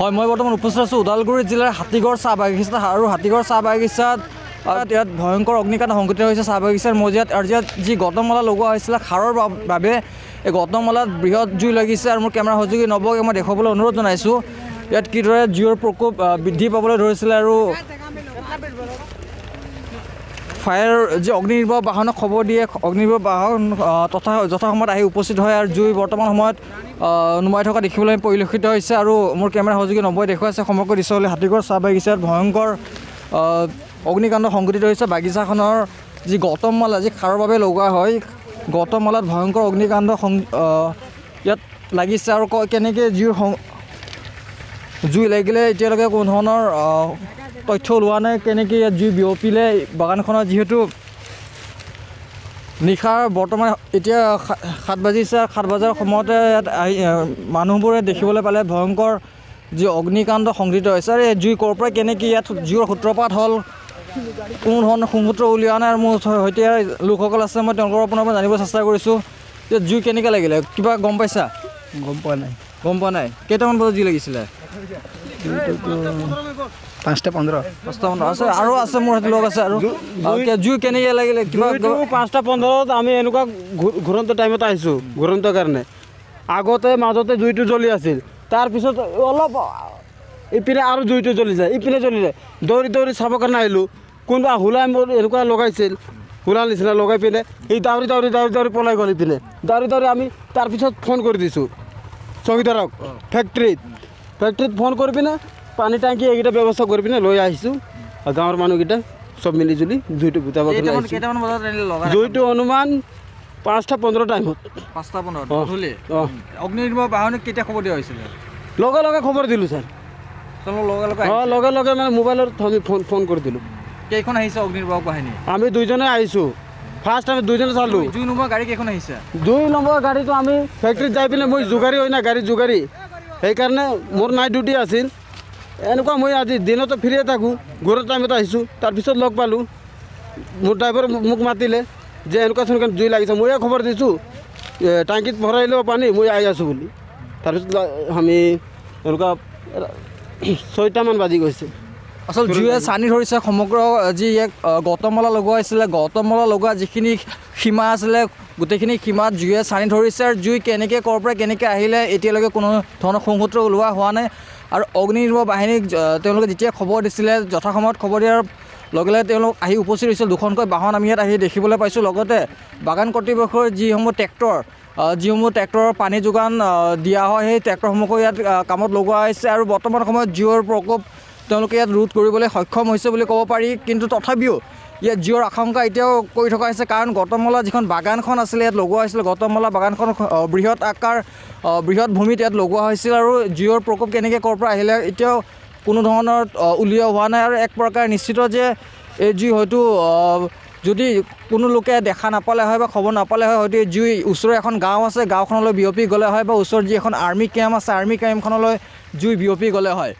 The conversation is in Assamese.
হয় মই বৰ্তমান উপস্থিত আছোঁ ওদালগুৰি জিলাৰ হাতীগড় চাহ বাগিচা আৰু হাতীগড় চাহ বাগিচাত ইয়াত ভয়ংকৰ অগ্নিকাণ্ড সংঘটিত হৈছে চাহ বাগিচাৰ মজিয়াত। আৰু ইয়াত যি গতমালা লগোৱা হৈছিলে সাৰৰ বাবে এই গতমালাত বৃহৎ জুই লাগিছে আৰু মোৰ কেমেৰা সহযোগী নৱক মই দেখুৱাবলৈ অনুৰোধ জনাইছোঁ। ইয়াত কিদৰে জুইৰ প্ৰকোপ বৃদ্ধি পাবলৈ ধৰিছিলে আৰু ফায়াৰ যি অগ্নিনিৰ্বাহ বাহনক খবৰ দিয়ে অগ্নিনিৰ্বাহ বাহন তথা যথাসময়ত আহি উপস্থিত হয় আৰু জুই বৰ্তমান সময়ত নুমাই থকা দেখিবলৈ পৰিলক্ষিত হৈছে আৰু মোৰ কেমেৰা সহযোগী নবৈ দেখুৱাইছে সমগ্ৰ দৃশ্যলৈ হাতীগড় চাহ বাগিচাত ভয়ংকৰ অগ্নিকাণ্ড সংঘটিত হৈছে। বাগিচাখনৰ যি গৌতমমালা যি সাৰৰ বাবে লগোৱা হয় গৌতমমালাত ভয়ংকৰ অগ্নিকাণ্ড সং ইয়াত লাগিছে আৰু কেনেকৈ জুইৰ জুই লাগিলে এতিয়ালৈকে কোনো ধৰণৰ তথ্য ওলোৱা নাই কেনেকৈ ইয়াত জুই বিয়পিলে? বাগানখনত যিহেতু নিশাৰ বৰ্তমান এতিয়া সাত বাজিছে সাত বজাৰ সময়তে ইয়াত আহি মানুহবোৰে দেখিবলৈ পালে ভয়ংকৰ যি অগ্নিকাণ্ড সংঘটিত হৈছে। আৰু এই জুই ক'ৰ পৰা কেনেকৈ ইয়াত জুইৰ সূত্ৰপাত হ'ল? কোনো ধৰণৰ সুমূত্ৰ উলিওৱা নাই আৰু মোৰ সৈতে লোকসকল আছে মই তেওঁলোকৰ আপোনাৰ পৰা জানিব চেষ্টা কৰিছোঁ। যে জুই কেনেকৈ লাগিলে? কিবা গম পাইছা? গম পোৱা নাই। গম পোৱা নাই। কেইটামান বজাত জুই লাগিছিলে? পাঁচটা পোন্ধৰ। পাঁচটামান আছে আৰু আছে মোৰ সেইটো লগ আছে আৰু। আৰু কে- জুই কেনেকৈ লাগিলে কিবা জুইটো পাঁচটা পোন্ধৰত আমি এনেকুৱা ঘূ- ঘূৰন্ত টাইমত আহিছোঁ ঘূৰন্ত কাৰণে। আগতে মাজতে জুইটো জ্বলি আছিল। তাৰপিছত অলপ ইপিনে আৰু জুইটো জ্বলি যায় ইপিনে জ্বলি যায়। দৌৰি দৌৰি চাবৰ কাৰণে আহিলোঁ। কোনোবা হোলাই মোৰ এনেকুৱা লগাইছিল হোলাৰ নিচিনা লগাই পিনে এই দাউৰি দাউৰি দাউৰি দাউৰি পলাই গ'ল ইপিনে। দাউৰি দাউৰি আমি তাৰপিছত ফোন কৰি দিছোঁ। চকীদাৰক ফেক্টৰীত। ফেক্টৰীত ফোন কৰি পিনে পানী টেংকি এইকেইটা ব্যৱস্থা কৰি পিনে লৈ আহিছোঁ। আৰু গাঁৱৰ মানুহকেইটা চব মিলি জুলি জুইটো বুটাব এনেই লগা জুইটো অনুমান পাঁচটা পোন্ধৰ টাইমত পাঁচটা পোন্ধৰত অঁ। গধূলি অঁ। অগ্নিনিৰ্বাহ বাহনে কেতিয়া খবৰ দিয়া হৈছিলে? লগে লগে খবৰ দিলোঁ ছাৰ তেওঁলোক লগে লগে অঁ আহিছে। লগে লগে মানে মোবাইলত আমি ফোন ফোন কৰি দিলোঁ। কেইখন আহিছে অগ্নিনিৰ্বাহক বাহিনী? আমি দুইজনে আহিছোঁ। ফাৰ্ষ্ট আমি দুইজনে চালোঁ। জুই নোমোৱা গাড়ী কেইখন আহিছে? দুই নম্বৰ গাড়ীটো আমি ফেক্টৰীত যাই পিনে মই যোগাৰী হয় না গাড়ী যোগাৰী সেইকাৰণে মোৰ নাইট ডিউটি আছিল। এনেকুৱা মই আজি দিনতো ফ্ৰীয়ে থাকোঁ ঘৰৰ টাইমত আহিছোঁ তাৰপিছত লগ পালোঁ। মোৰ ড্ৰাইভাৰ মোক মাতিলে যে এনেকুৱা চোন জুই লাগিছে ময়ে খবৰ দিছোঁ। টাংকিত ভৰাই লওঁ পানী মই আহি আছোঁ বুলি। তাৰপিছত আমি এনেকুৱা ছয়টামান বাজি গৈছে। আচল জুয়ে চানি ধৰিছে সমগ্ৰ যি আহ, গৌতমমালা লগোৱা হৈছিলে। গৌতমমালা লগোৱা যিখিনি সীমা আছিলে গোটেইখিনি সীমাত জুয়ে চানি ধৰিছে আৰু জুই কেনেকৈ ক'ৰ পৰা কেনেকৈ আহিলে এতিয়ালৈকে কোনো ধৰণৰ সংসূত্ৰ ওলোৱা হোৱা নাই। আৰু অগ্নিনিৰ্বাহ বাহিনীক আহ, তেওঁলোকে যেতিয়া খবৰ দিছিলে যথাসময়ত খবৰ দিয়াৰ লগে লগে তেওঁলোক আহি উপস্থিত হৈছিল। দুখনকৈ বাহন আমি ইয়াত আহি দেখিবলৈ পাইছোঁ। লগতে বাগান কৰ্তৃপক্ষৰ যিসমূহ ট্ৰেক্টৰ যিসমূহ ট্ৰেক্টৰৰ পানী যোগান দিয়া হয় সেই ট্ৰেক্টৰসমূহো ইয়াত কামত লগোৱা হৈছে আৰু বৰ্তমান সময়ত জিঅ'ৰ প্ৰকোপ তেওঁলোকে ইয়াত ৰোধ কৰিবলৈ সক্ষম হৈছে বুলি ক'ব পাৰি। কিন্তু তথাপিও ইয়াত জিঅ'ৰ আশংকা এতিয়াও কৰি থকা হৈছে কাৰণ গৌতমলা যিখন বাগানখন আছিলে ইয়াত লগোৱা হৈছিলে। গৌতমলা বাগানখন বৃহৎ আকাৰ বৃহৎ ভূমিত ইয়াত লগোৱা হৈছিল আৰু জিঅ'ৰ প্ৰকোপ কেনেকৈ ক'ৰ পৰা আহিলে এতিয়াও কোনো ধৰণৰ উলিওৱা হোৱা নাই। আৰু এক প্ৰকাৰ নিশ্চিত যে এই জুই হয়তো যদি কোনো লোকে দেখা নাপালে হয় বা খবৰ নাপালে হয় হয়তো এই জুই ওচৰৰ এখন গাঁও আছে গাঁওখনলৈ বিয়পি গ'লে হয় বা ওচৰত যি এখন আৰ্মি কেম্প আছে আৰ্মি কেম্পখনলৈ জুই বিয়পি গ'লে হয়।